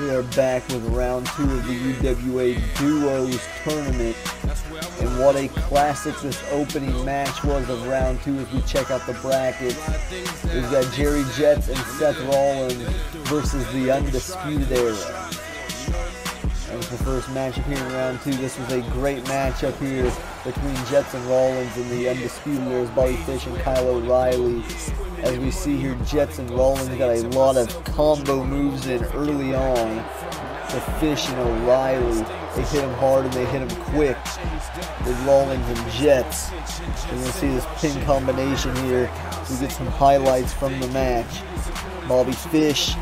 We are back with round two of the UWA Duos tournament. And what a classic this opening match was of round two as we check out the brackets. We've got Jerry Jets and Seth Rollins versus the Undisputed Era. The first matchup here in round two. This was a great matchup here between Jets and Rollins and the Undisputed Era's Bobby Fish and Kyle O'Reilly. As we see here, Jets and Rollins got a lot of combo moves in early on. The Fish and O'Reilly, they hit him hard and they hit him quick with Rollins and Jets. You're see this pin combination here. We get some highlights from the match. Bobby Fish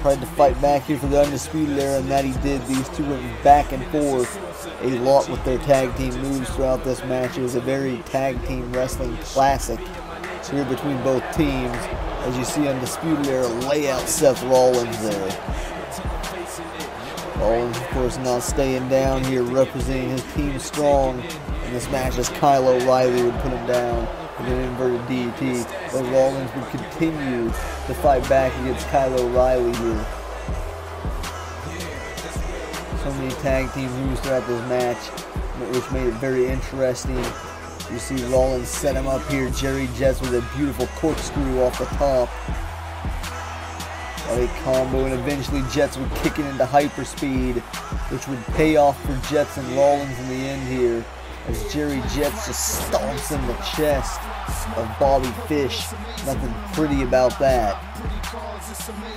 tried to fight back here for the Undisputed Era, and that he did. These two went back and forth a lot with their tag team moves throughout this match. It was a very tag team wrestling classic here between both teams. As you see Undisputed Era lay out Seth Rollins there. Rollins, of course, not staying down here, representing his team strong in this match as Kyle O'Reilly would put him down with an inverted DDT. But Rollins would continue to fight back against Kyle O'Reilly here. So many tag team moves throughout this match, which made it very interesting. You see Rollins set him up here. Jerry Jets with a beautiful corkscrew off the top. A combo, and eventually Jets would kick it into hyperspeed, which would pay off for Jets and Rollins in the end here. As Jerry Jets just stomps in the chest of Bobby Fish. Nothing pretty about that.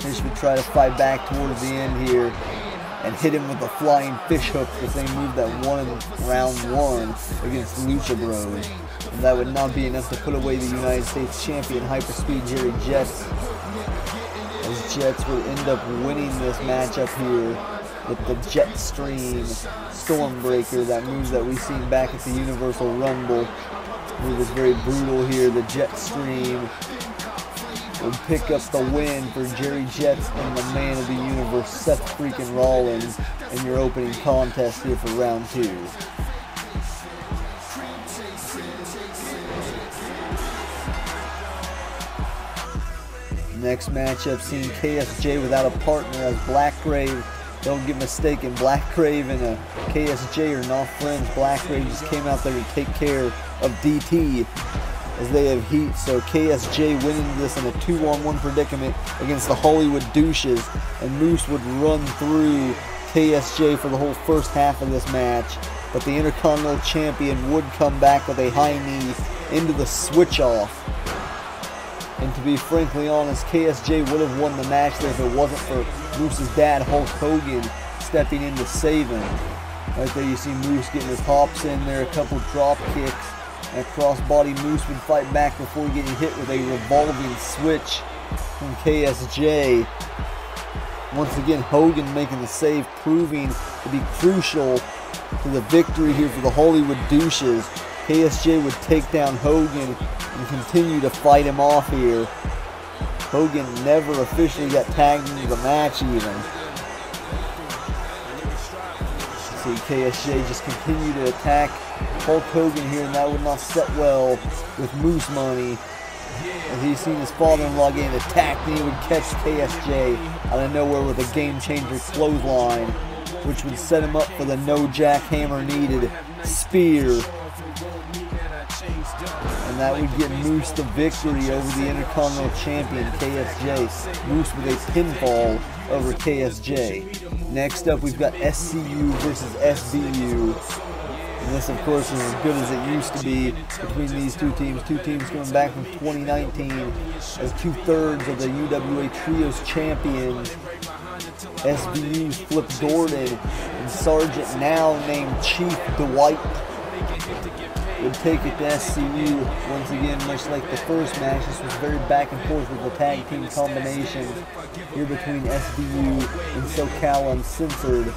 Fish would try to fight back towards the end here and hit him with a flying fish hook, the same move that won round one against Lucha Bros. And that would not be enough to put away the United States champion Hyperspeed Jerry Jets. Jets would end up winning this matchup here with the Jetstream Stormbreaker, that move that we've seen back at the Universal Rumble. Move was very brutal here, the Jetstream would pick up the win for Jerry Jets and the man of the universe, Seth freaking Rollins, in your opening contest here for round two. Next matchup, seeing KSJ without a partner as Blackgrave. Don't get mistaken, Blackgrave and uh, a KSJ are not friends. Blackgrave just came out there to take care of DT as they have heat. So KSJ winning this in a two-on-one predicament against the Hollywood Douches, and Moose would run through KSJ for the whole first half of this match. But the Intercontinental Champion would come back with a high knee into the switch off. And to be frankly honest, KSJ would have won the match there if it wasn't for Moose's dad, Hulk Hogan, stepping in to save him. Right there you see Moose getting his hops in there, a couple drop kicks, and a crossbody Moose would fight back before getting hit with a revolving switch from KSJ. Once again, Hogan making the save, proving to be crucial to the victory here for the Hollywood Douches. KSJ would take down Hogan and continue to fight him off here. Hogan never officially got tagged into the match even. See KSJ just continue to attack Hulk Hogan here and that would not set well with Moose Money. As he's seen his father-in-law getting attacked and he would catch KSJ out of nowhere with a game-changer clothesline, which would set him up for the no jackhammer needed spear and that would get Moose the victory over the Intercontinental Champion KSJ. Moose with a pinfall over KSJ. Next up, we've got SCU versus SVU. And this, of course, is as good as it used to be between these two teams. Two teams going back from 2019 as two-thirds of the UWA Trios champions. SVU's Flip Gordon and Sergeant now named Chief Dwight would take it to SCU once again, much like the first match. This was very back and forth with the tag team combination here between SVU and SoCal Uncensored.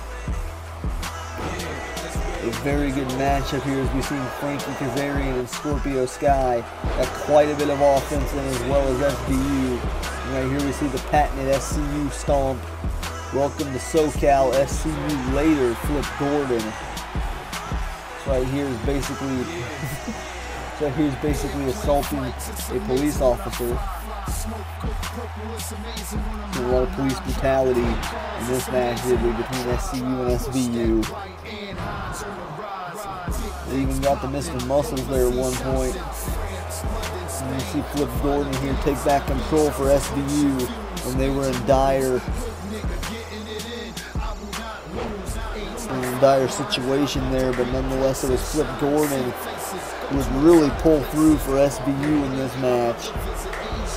A very good matchup here as we've seen Frankie Kazarian and Scorpio Sky got quite a bit of offense in as well as SVU. And right here we see the patented SCU stomp. Welcome to SoCal, SCU later, Flip Gordon right here is basically right here is basically assaulting a police officer A lot of police brutality in this match between SCU and SVU. They even got the Mr. Muscles there at one point. And you see Flip Gordon here take back control for SVU when they were in dire dire situation there, but nonetheless it was Flip Gordon who would really pull through for SVU in this match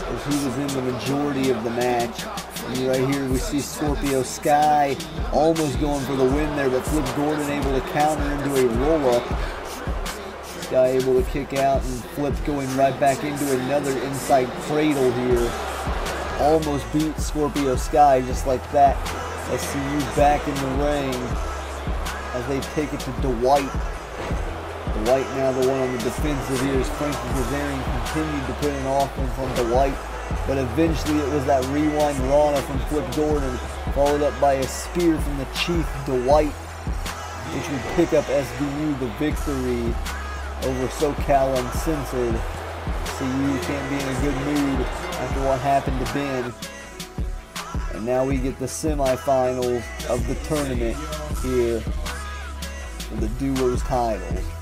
as he was in the majority of the match. And right here we see Scorpio Sky almost going for the win there, but Flip Gordon able to counter into a roll-up. Sky able to kick out and Flip going right back into another inside cradle here. Almost beat Scorpio Sky just like that. SCU back in the ring as they take it to Dwight. Dwight now the one on the defensive here as Frankie Kazarian continued to put an offense on Dwight. But eventually it was that rewind Rana from Flip Gordon, followed up by a spear from the Chief Dwight, which would pick up SVU the victory over SoCal Uncensored. CU can't be in a good mood after what happened to Ben. And now we get the semifinals of the tournament here the duos titles.